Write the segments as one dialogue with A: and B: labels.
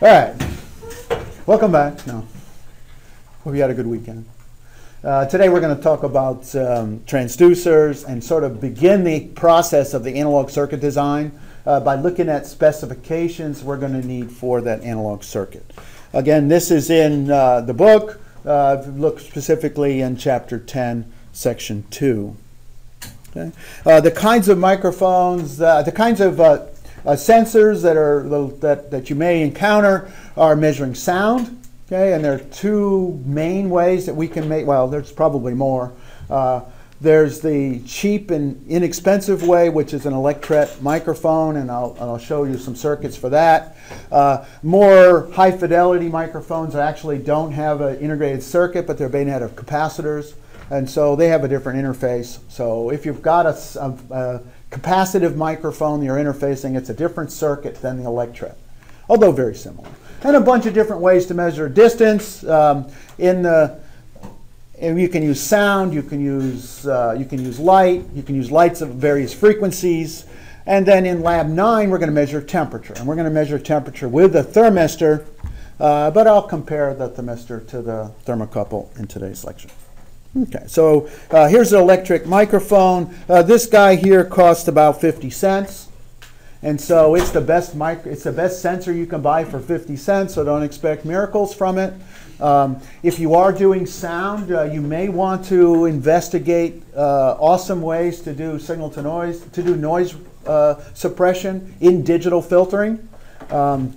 A: All right. Welcome back. No. Hope you had a good weekend. Uh, today we're going to talk about um, transducers and sort of begin the process of the analog circuit design uh, by looking at specifications we're going to need for that analog circuit. Again, this is in uh, the book. Uh, look specifically in chapter 10, section 2. Okay. Uh, the kinds of microphones, uh, the kinds of uh, sensors that are that, that you may encounter are measuring sound. Okay, and there are two main ways that we can make. Well, there's probably more. Uh, there's the cheap and inexpensive way, which is an Electret microphone, and I'll, I'll show you some circuits for that. Uh, more high fidelity microphones actually don't have an integrated circuit, but they're made out of capacitors, and so they have a different interface. So if you've got a, a, a capacitive microphone you're interfacing, it's a different circuit than the Electret, although very similar. And a bunch of different ways to measure distance. Um, in the you can use sound, you can use, uh, you can use light, you can use lights of various frequencies. And then in lab nine, we're going to measure temperature. And we're going to measure temperature with a thermistor, uh, but I'll compare the thermistor to the thermocouple in today's lecture. Okay, so uh, here's an electret microphone. Uh, this guy here cost about 50 cents. And so it's the best micro, it's the best sensor you can buy for 50 cents, so don't expect miracles from it. Um, if you are doing sound, uh, you may want to investigate uh, awesome ways to do signal to noise, to do noise uh, suppression in digital filtering. Um,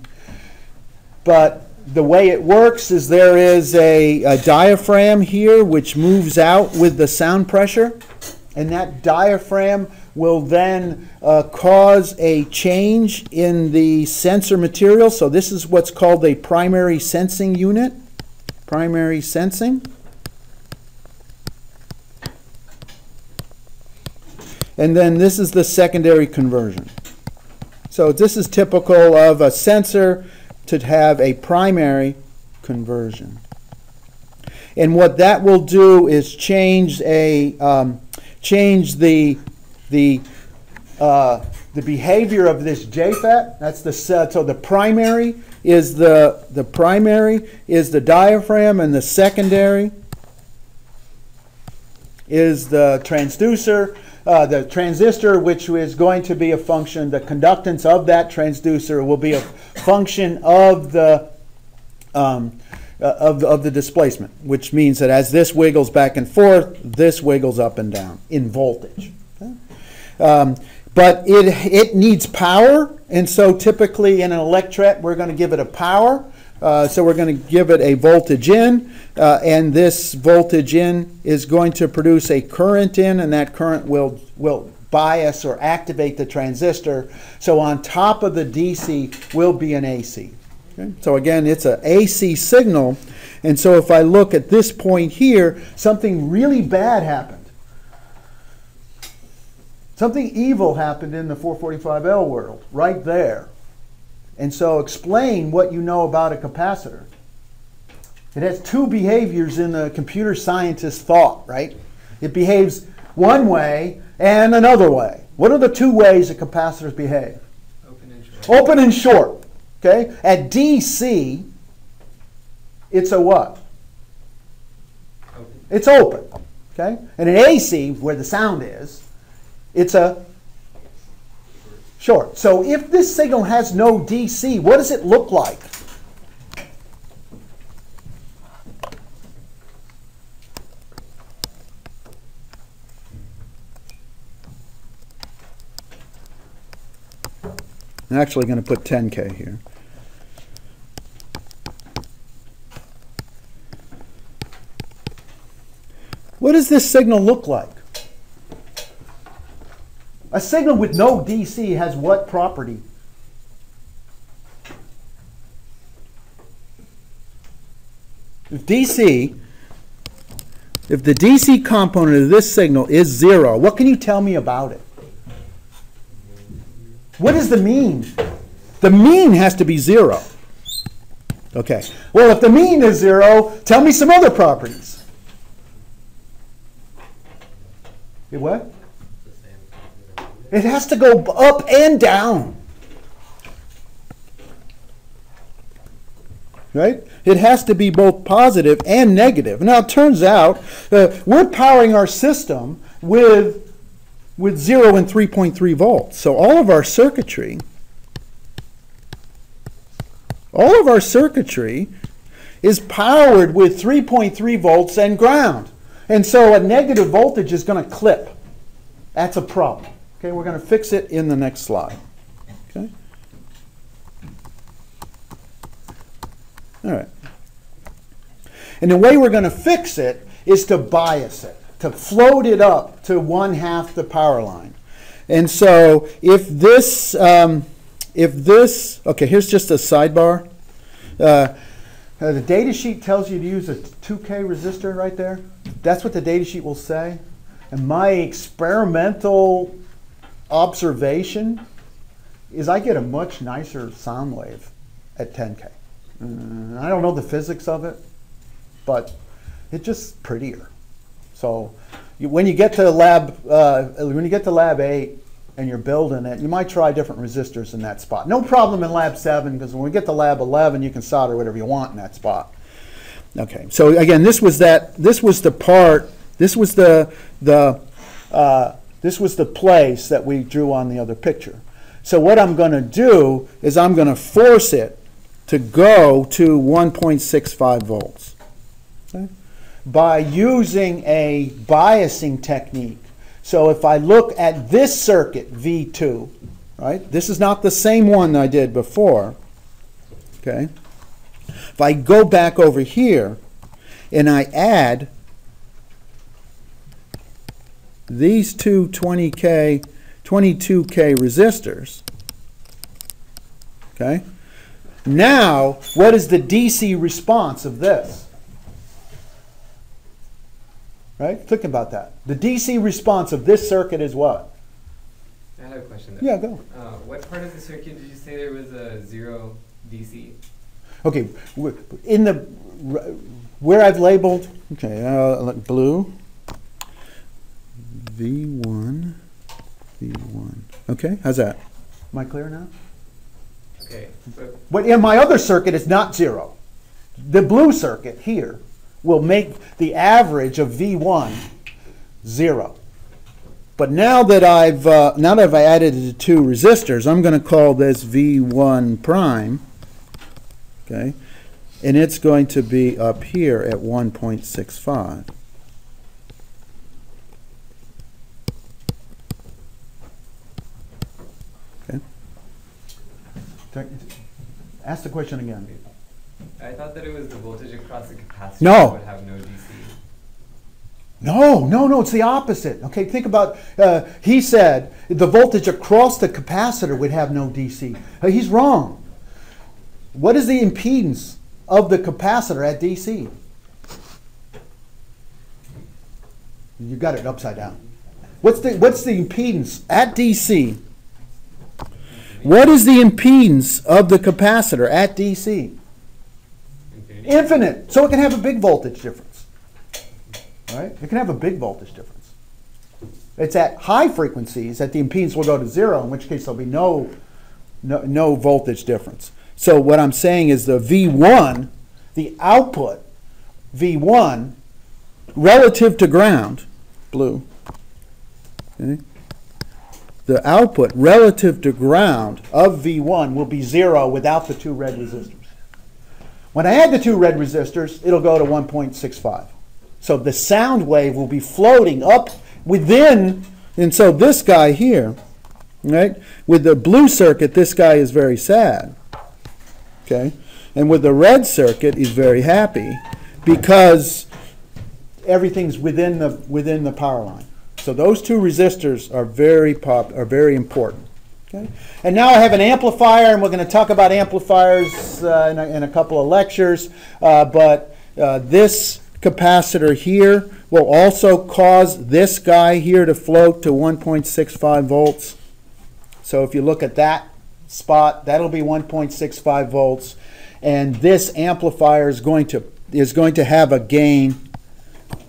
A: but the way it works is there is a, a, diaphragm here which moves out with the sound pressure, and that diaphragm will then uh, cause a change in the sensor material. So this is what's called a primary sensing unit. Primary sensing. And then this is the secondary conversion. So this is typical of a sensor to have a primary conversion. And what that will do is change a um, change the the uh, the behavior of this JFET. That's the so the primary is the the primary is the diaphragm, and the secondary is the transducer. Uh, the transistor, which is going to be a function, the conductance of that transducer will be a function of the um, uh, of, of the displacement, which means that as this wiggles back and forth, this wiggles up and down in voltage. Um, but it, it needs power, and so typically in an electret, we're going to give it a power. Uh, so we're going to give it a voltage in, uh, and this voltage in is going to produce a current in, and that current will, will bias or activate the transistor. So on top of the DC will be an AC. Okay? So again, it's an AC signal, and so if I look at this point here, something really bad happened. Something evil happened in the 445L world, right there. And so explain what you know about a capacitor. It has two behaviors in the computer scientist thought, right? It behaves one way and another way. What are the two ways that capacitors behave?
B: Open and short.
A: Open and short. Okay? At DC, it's a what?
B: Open.
A: It's open. Okay? And in AC, where the sound is, it's a short. So if this signal has no DC, what does it look like? I'm actually going to put 10K here. What does this signal look like? A signal with no DC has what property? If DC, if the DC component of this signal is zero, what can you tell me about it? What is the mean? The mean has to be zero. Okay. Well, if the mean is zero, tell me some other properties. It what? It has to go up and down. right? It has to be both positive and negative. Now, it turns out uh, we're powering our system with, with 0 and 3.3 volts. So all of our circuitry, all of our circuitry is powered with 3.3 volts and ground. And so a negative voltage is going to clip. That's a problem. Okay, we're going to fix it in the next slide. Okay? All right. And the way we're going to fix it is to bias it, to float it up to one half the power line. And so if this, um, if this, okay, here's just a sidebar. Uh, uh, the data sheet tells you to use a 2K resistor right there. That's what the data sheet will say. And my experimental observation is I get a much nicer sound wave at 10K. Uh, I don't know the physics of it, but it's just prettier. So when you get to lab, uh, when you get to lab eight and you're building it, you might try different resistors in that spot. No problem in lab seven because when we get to lab 11, you can solder whatever you want in that spot. Okay, so again, this was that. This was the part. This was the the. Uh, this was the place that we drew on the other picture. So what I'm going to do is I'm going to force it to go to 1.65 volts okay, by using a biasing technique. So if I look at this circuit, V2, right, this is not the same one I did before, okay? If I go back over here and I add these two 20K, 22K resistors, okay? Now, what is the DC response of this? Right? Think about that. The DC response of this circuit is what?
B: I have a question. There.
A: Yeah, go.
B: Uh, what part of the circuit did you say there was a zero DC?
A: Okay, in the where I've labeled, okay, uh, blue, V1, V1. Okay, how's that? Am I clear now?
B: Okay, but
A: But in my other circuit, it's not zero. The blue circuit here will make the average of V1 zero. But now that I've uh, now that I've added the two resistors, I'm going to call this V1 prime. Okay, and it's going to be up here at 1.65. Ask the question again.
B: I thought that it was the voltage across the capacitor
A: No.
B: would have no DC.
A: No, no, no, it's the opposite. Okay, think about, uh, he said the voltage across the capacitor would have no DC. Uh, he's wrong. What is the impedance of the capacitor at DC? You got it upside down. What's the, what's the impedance at DC? What is the impedance of the capacitor at DC? Infinite, so it can have a big voltage difference. Right? It can have a big voltage difference. It's at high frequencies that the impedance will go to zero, in which case there'll be no, no, no voltage difference. So what I'm saying is the V1, the output V1 relative to ground, blue, okay, the output relative to ground of V1 will be zero without the two red resistors. When I add the two red resistors, it'll go to 1.65. So the sound wave will be floating up within, and so this guy here, right, with the blue circuit, this guy is very sad. Okay? And with the red circuit, he's very happy because everything's within the within the power line. So those two resistors are very pop are very important. Okay? And now I have an amplifier, and we're going to talk about amplifiers uh, in, a, in a couple of lectures. Uh, but uh, this capacitor here will also cause this guy here to float to 1.65 volts. So if you look at that spot, that'll be 1.65 volts, and this amplifier is going to is going to have a gain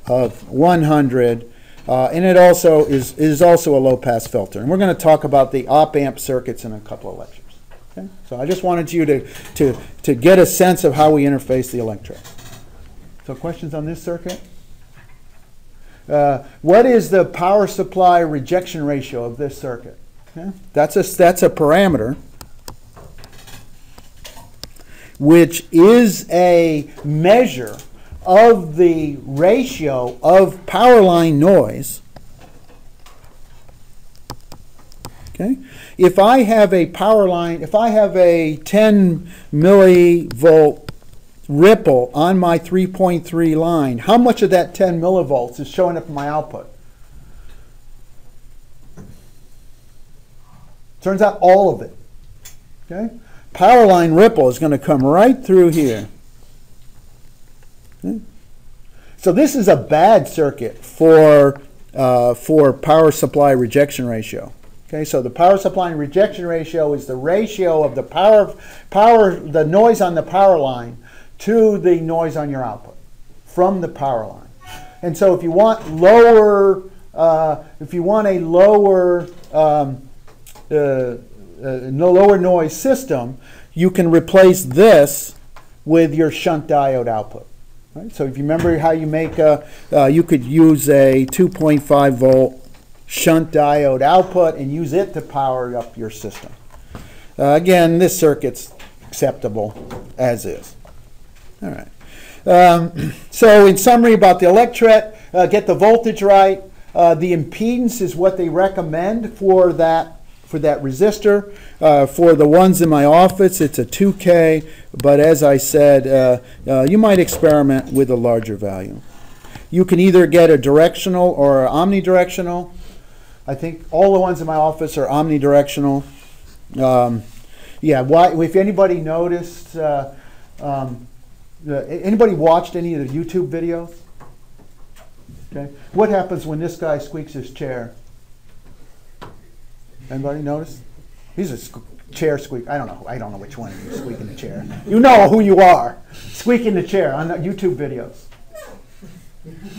A: of 100. Uh, and it also is, is also a low pass filter. And we're going to talk about the op amp circuits in a couple of lectures. Okay? So I just wanted you to, to, to get a sense of how we interface the electret. So questions on this circuit? Uh, what is the power supply rejection ratio of this circuit? Okay? That's a, that's a parameter which is a measure of the ratio of power line noise. Okay? If I have a power line, if I have a 10 millivolt ripple on my 3.3 line, how much of that 10 millivolts is showing up in my output? Turns out all of it. Okay? Power line ripple is going to come right through here. Okay? So this is a bad circuit for, uh, for power supply rejection ratio. Okay, so the power supply and rejection ratio is the ratio of the power, power, the noise on the power line to the noise on your output from the power line. And so if you want lower, uh, if you want a lower, um, uh, uh, no lower noise system, you can replace this with your shunt diode output. Right? So if you remember how you make a, uh, you could use a 2.5 volt shunt diode output and use it to power up your system. Uh, again, this circuit's acceptable as is. All right. Um, so in summary about the electret, uh, get the voltage right. Uh, the impedance is what they recommend for that for that resistor. Uh, for the ones in my office, it's a 2K, but as I said, uh, uh, you might experiment with a larger value. You can either get a directional or omnidirectional. I think all the ones in my office are omnidirectional. Um, yeah, why, if anybody noticed, uh, um, anybody watched any of the YouTube videos? Okay. What happens when this guy squeaks his chair? Anybody notice? He's a chair squeak. I don't know. I don't know which one of you squeaking the chair. You know who you are. Squeaking the chair on the YouTube videos.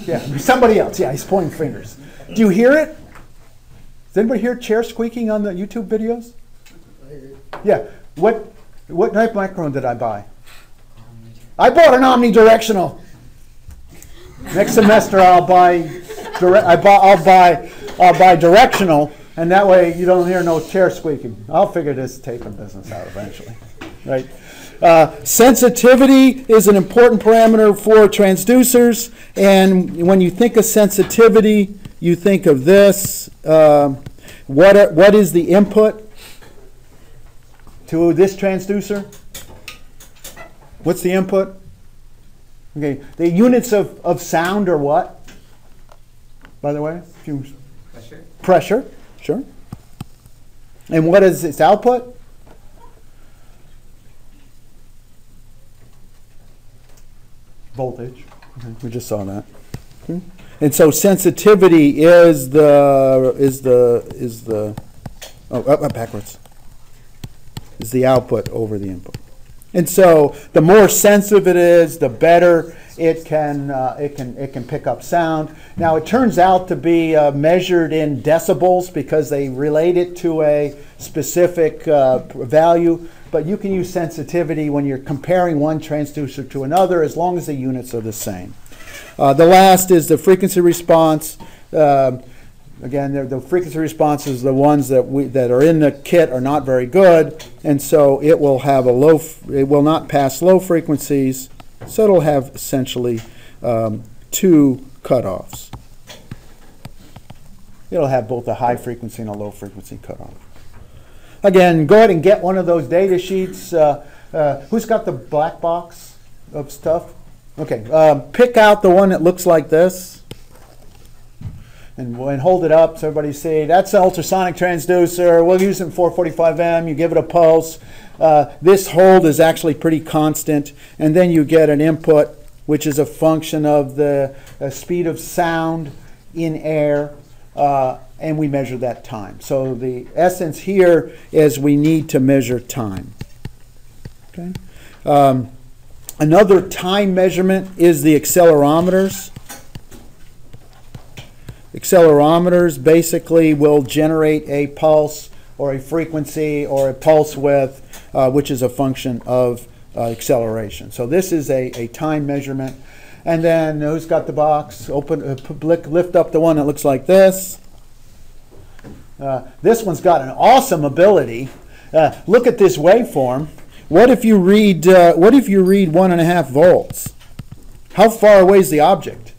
A: Yeah, somebody else. Yeah, he's pointing fingers. Do you hear it? Does anybody hear chair squeaking on the YouTube videos? Yeah. What what type microphone did I buy? I bought an omnidirectional. Next semester I'll buy dire- I buy, I'll buy I'll buy directional and that way you don't hear no chair squeaking. I'll figure this taping business out eventually. Right? Uh, sensitivity is an important parameter for transducers, and when you think of sensitivity, you think of this. Um, what, are, what is the input to this transducer? What's the input? Okay, the units of, of sound are what? By the way,
B: Pressure?
A: pressure, sure. And what is its output? Voltage. Okay, We just saw that. Okay. And so sensitivity is the is the is the oh up, up backwards is the output over the input. And so the more sensitive it is, the better it can uh, it can it can pick up sound. Now it turns out to be uh, measured in decibels because they relate it to a specific uh, value. But you can use sensitivity when you're comparing one transducer to another as long as the units are the same. Uh, the last is the frequency response. Again, the frequency responses, the ones that we, that are in the kit are not very good, and so it will have a low, it will not pass low frequencies, so it'll have essentially um, two cutoffs. It'll have both a high frequency and a low frequency cutoff. Again, go ahead and get one of those data sheets. Uh, uh, Who's got the black box of stuff? Okay, um, pick out the one that looks like this and, and hold it up so everybody see that's an ultrasonic transducer. We'll use it in 445M. You give it a pulse. Uh, this hold is actually pretty constant, and then you get an input, which is a function of the uh, speed of sound in air, uh, and we measure that time. So the essence here is we need to measure time. Okay. Um, another time measurement is the accelerometers. Accelerometers basically will generate a pulse or a frequency or a pulse width uh, which is a function of uh, acceleration. So this is a, a time measurement. And then who's got the box? Open, uh, lift up the one that looks like this. Uh, this one's got an awesome ability. Uh, look at this waveform. What if you read? Uh, what if you read one and a half volts? How far away is the object?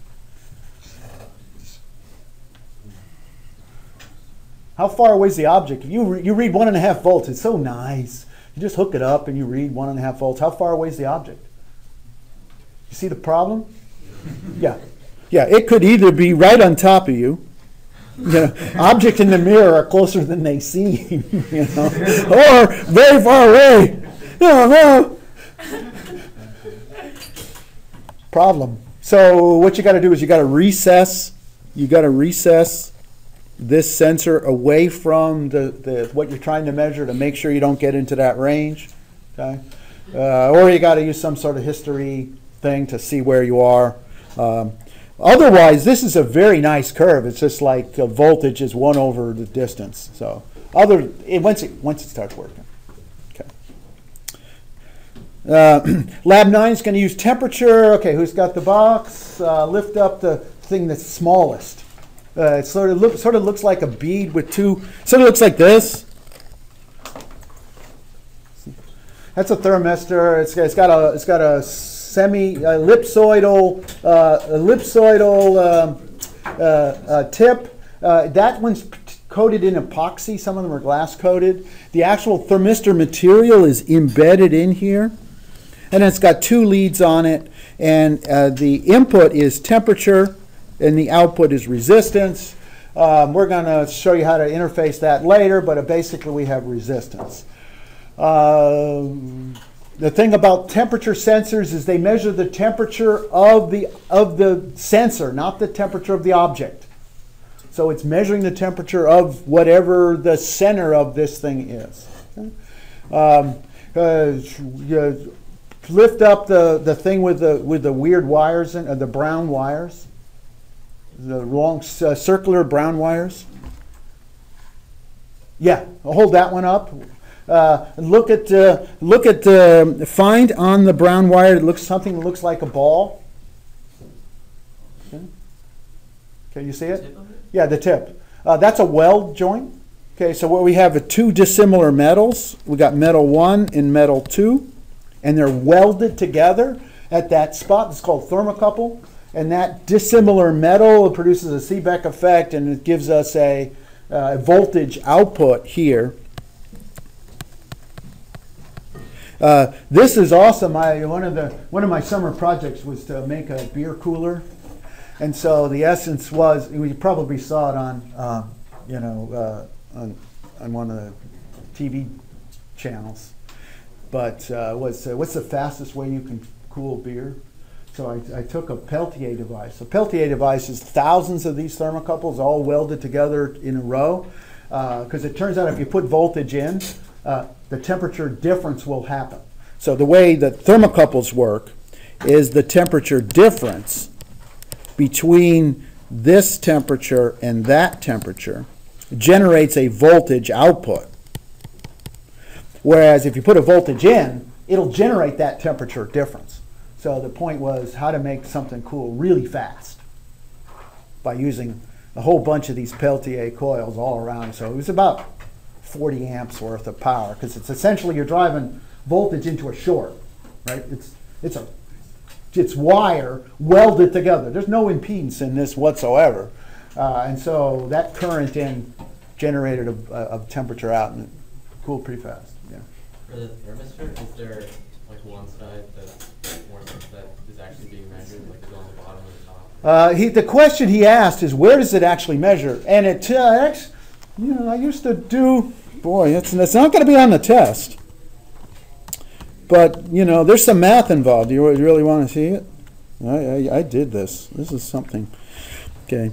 A: How far away is the object? If you re- you read one and a half volts, it's so nice. You just hook it up and you read one and a half volts. How far away is the object? You see the problem? Yeah, yeah. It could either be right on top of you, you know, object in the mirror are closer than they seem, you know, or very far away. Oh, no. Problem. So what you got to do is you got to recess. You got to recess this sensor away from the, the what you're trying to measure to make sure you don't get into that range. Okay, uh, or you got to use some sort of history thing to see where you are. Um, otherwise, this is a very nice curve. It's just like uh, voltage is one over the distance. So other it, once it once it starts working. Okay. Uh, lab nine is going to use temperature. Okay, who's got the box? Uh, lift up the thing that's smallest. Uh, it sort of look, sort of looks like a bead with two. Sort of looks like this. That's a thermistor. It's, it's got a it's got a semi ellipsoidal uh, ellipsoidal um, uh, uh, tip. Uh, that one's coated in epoxy. Some of them are glass coated. The actual thermistor material is embedded in here, and it's got two leads on it. And uh, the input is temperature, and the output is resistance. Um, we're going to show you how to interface that later, but uh, basically we have resistance. Um, the thing about temperature sensors is they measure the temperature of the of the sensor, not the temperature of the object. So it's measuring the temperature of whatever the center of this thing is. Okay? Um, uh, lift up the, the thing with the with the weird wires and uh, the brown wires, the long uh, circular brown wires. Yeah, hold that one up. Uh, look at uh, look at uh, find on the brown wire. It looks something that looks like a ball. Okay, Can you see it? Yeah, the tip. Uh, that's a weld joint. Okay, so what we have are two dissimilar metals. We got metal one and metal two, and they're welded together at that spot. It's called thermocouple, and that dissimilar metal produces a Seebeck effect, and it gives us a uh, voltage output here. Uh, this is awesome. I, one of the one of my summer projects was to make a beer cooler, and so the essence was you probably saw it on uh, you know uh, on on one of the TV channels, but uh, was what's the fastest way you can cool beer? So I, I took a Peltier device. A Peltier device is thousands of these thermocouples all welded together in a row, because it turns out if you put voltage in, uh, the temperature difference will happen. So the way that thermocouples work is the temperature difference between this temperature and that temperature generates a voltage output. Whereas if you put a voltage in, it'll generate that temperature difference. So the point was how to make something cool really fast by using a whole bunch of these Peltier coils all around. So it was about 40 amps worth of power because it's essentially you're driving voltage into a short, right? It's it's a it's wire welded together. There's no impedance in this whatsoever, uh, and so that current in generated a, a temperature out and it cooled pretty fast. Yeah.
B: For the thermistor, is there like one side that's the?
A: Uh, he, the question he asked is where does it actually measure? And it, uh, you know, I used to do, boy, it's, it's not going to be on the test. But, you know, there's some math involved. Do you really want to see it? I, I, I did this. This is something. Okay.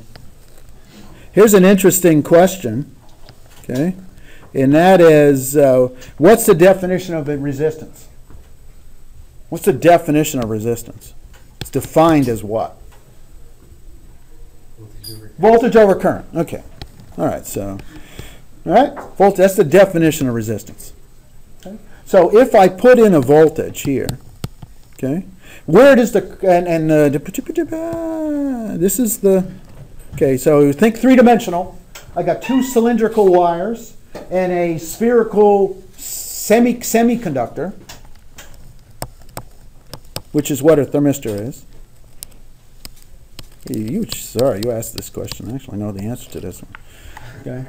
A: Here's an interesting question. Okay. And that is uh, what's the definition of a resistance? What's the definition of resistance? It's defined as what? Voltage over current. Okay. All right. So, all right. Voltage. That's the definition of resistance. Okay. So if I put in a voltage here, okay, where does the, and, and uh, this is the, okay, so think three-dimensional. I got two cylindrical wires and a spherical semi semiconductor, which is what a thermistor is. You, sorry, you asked this question. I actually know the answer to this one. Okay,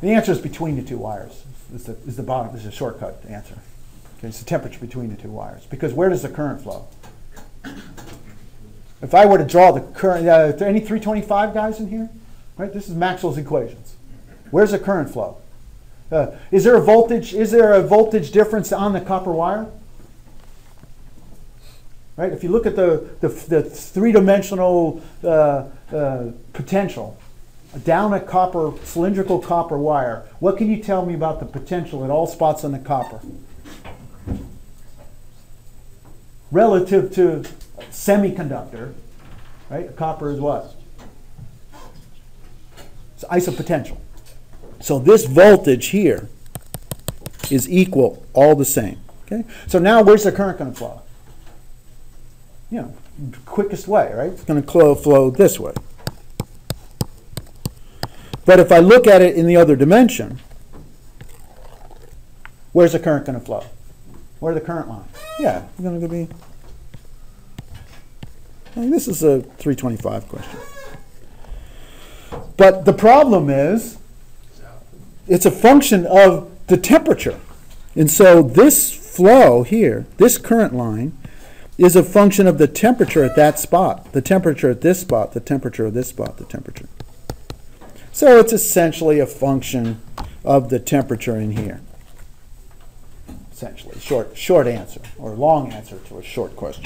A: the answer is between the two wires. Is the, is the bottom is a shortcut answer. Okay, it's the temperature between the two wires. Because where does the current flow? If I were to draw the current, uh, any 325 guys in here? Right, this is Maxwell's equations. Where's the current flow? Uh, is there a voltage? Is there a voltage difference on the copper wire? Right. If you look at the the, the three-dimensional uh, uh, potential down a copper cylindrical copper wire, what can you tell me about the potential at all spots on the copper relative to semiconductor? Right. Copper is what? It's isopotential. So this voltage here is equal all the same. Okay? So now where's the current going to flow? You know, quickest way, right? It's going to flow, this way. But if I look at it in the other dimension, where's the current going to flow? Where are the current lines? Yeah, it's going to be. this is a 325 question. But the problem is it's a function of the temperature. And so this flow here, this current line, is a function of the temperature at that spot, the temperature at this spot, the temperature of this spot, the temperature. So it's essentially a function of the temperature in here. Essentially, short, short answer or long answer to a short question.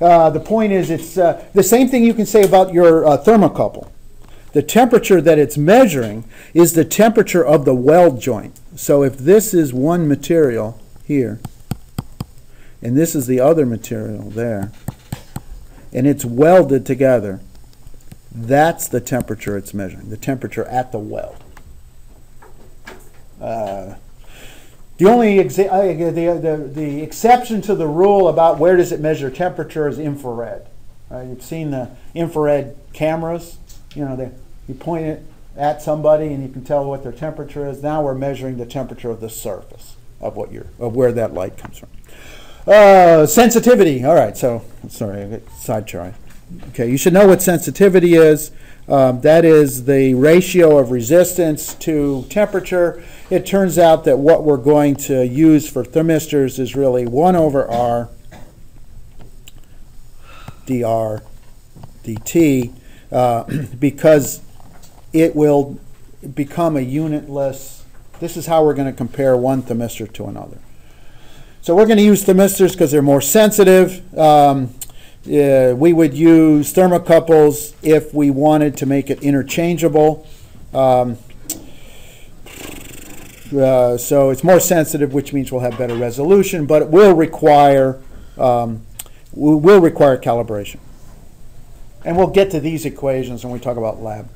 A: Uh, the point is, it's uh, the same thing you can say about your uh, thermocouple the temperature that it's measuring is the temperature of the weld joint. So if this is one material here, and this is the other material there, and it's welded together, that's the temperature it's measuring, the temperature at the weld. Uh, the only uh, the, the, the exception to the rule about where does it measure temperature is infrared. Right? You've seen the infrared cameras you know, they, you point it at somebody and you can tell what their temperature is. Now we're measuring the temperature of the surface of what you're, of where that light comes from. Uh, sensitivity. All right, so sorry, I got sidetracked. Okay, you should know what sensitivity is. Um, that is the ratio of resistance to temperature. It turns out that what we're going to use for thermistors is really 1 over R dr dt uh, because it will become a unitless. This is how we're going to compare one thermistor to another. So we're going to use thermistors because they're more sensitive. Um, uh, we would use thermocouples if we wanted to make it interchangeable. Um, uh, so it's more sensitive, which means we'll have better resolution, but it will require um, will require calibration. And we'll get to these equations when we talk about lab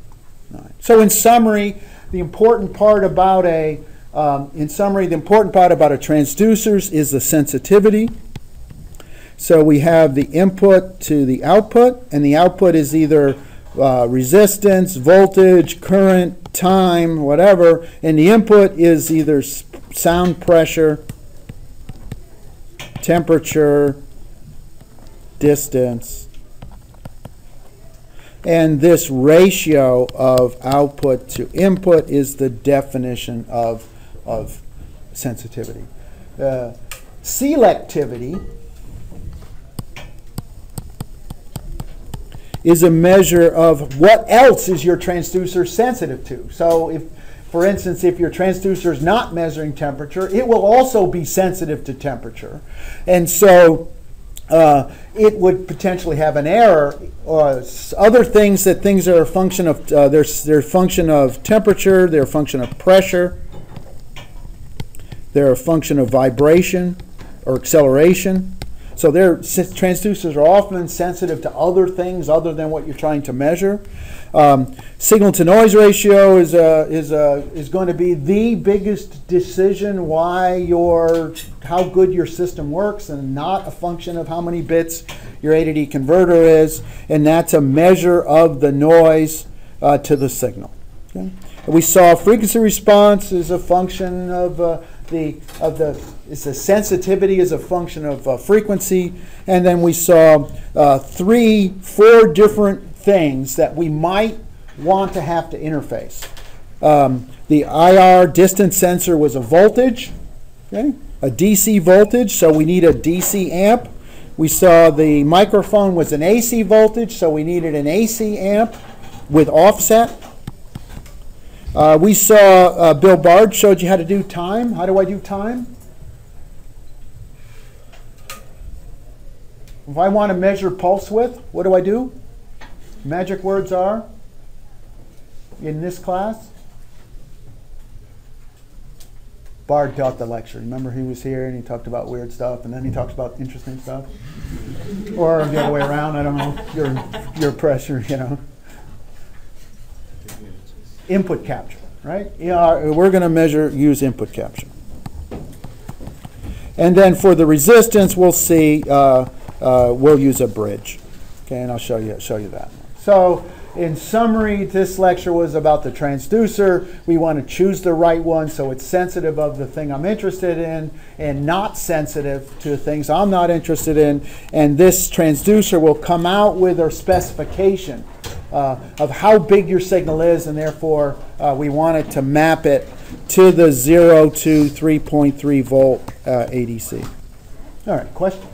A: 9. So in summary, the important part about a um, in summary, the important part about a transducers is the sensitivity. So we have the input to the output, and the output is either uh, resistance, voltage, current, time, whatever, and the input is either sound pressure, temperature, distance, and this ratio of output to input is the definition of, of sensitivity. Uh, selectivity is a measure of what else is your transducer sensitive to. So if, for instance, if your transducer is not measuring temperature, it will also be sensitive to temperature. And so uh, it would potentially have an error. Uh, other things that things are a function of, uh, they're, they're a function of temperature, they're a function of pressure, they're a function of vibration or acceleration. So their transducers are often sensitive to other things other than what you're trying to measure. Um, signal to noise ratio is uh, is uh, is going to be the biggest decision why your how good your system works, and not a function of how many bits your A to D converter is, and that's a measure of the noise uh, to the signal. Okay? We saw frequency response is a function of uh, the of the is the sensitivity is a function of uh, frequency, and then we saw uh, three, four different things that we might want to have to interface. Um, the IR distance sensor was a voltage, okay, a DC voltage, so we need a DC amp. We saw the microphone was an AC voltage, so we needed an AC amp with offset. Uh, we saw uh, Bill Bard showed you how to do time. How do I do time? If I want to measure pulse width, what do I do? Magic words are in this class. Bard taught the lecture. Remember, he was here and he talked about weird stuff, and then he talks about interesting stuff, or the other way around. I don't know. Your your pressure, you know input capture, right? We're going to measure, use input capture. And then for the resistance, we'll see, uh, uh, we'll use a bridge. Okay, and I'll show you, show you that. So in summary, this lecture was about the transducer. We want to choose the right one so it's sensitive of the thing I'm interested in and not sensitive to things I'm not interested in. And this transducer will come out with a specification uh, of how big your signal is, and therefore uh, we wanted to map it to the 0 to 3.3 volt uh, ADC. All right, question?